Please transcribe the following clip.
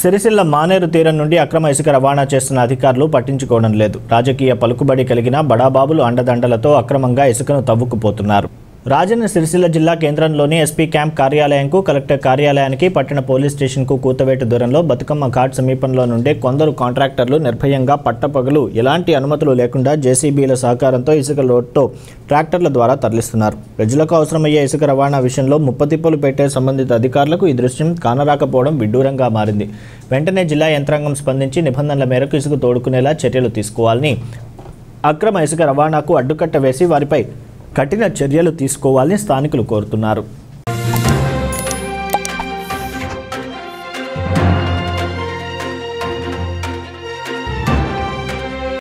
సిరిసిల్ల మానేరు తీరం నుండి అక్రమ ఇసుక రవాణా చేస్తున్న అధికారులు పట్టించుకోవడం లేదు. రాజకీయ పలుకుబడి కలిగిన బడాబాబులు అండదండలతో అక్రమంగా ఇసుకను తవ్వుకుపోతున్నారు. రాజన్న సిరిసిల్ల జిల్లా కేంద్రంలోని ఎస్పీ క్యాంప్ కార్యాలయంకు కలెక్టర్ కార్యాలయానికి పట్టణ పోలీస్ స్టేషన్కు కూతవేటు దూరంలో బతుకమ్మ ఘాట్ సమీపంలో నుండే కొందరు కాంట్రాక్టర్లు నిర్భయంగా పట్టపగలు ఎలాంటి అనుమతులు లేకుండా జేసీబీల సహకారంతో ఇసుక లోడ్తో ట్రాక్టర్ల ద్వారా తరలిస్తున్నారు. ప్రజలకు అవసరమయ్యే ఇసుక రవాణా విషయంలో ముప్పతిప్పలు పెట్టే సంబంధిత అధికారులకు ఈ దృశ్యం కానరాకపోవడం విడ్డూరంగా మారింది. వెంటనే జిల్లా యంత్రాంగం స్పందించి నిబంధనల మేరకు ఇసుక తోడుకునేలా చర్యలు తీసుకోవాలని అక్రమ ఇసుక రవాణాకు అడ్డుకట్ట వేసి వారిపై కఠిన చర్యలు తీసుకోవాలని స్థానికులు కోరుతున్నారు.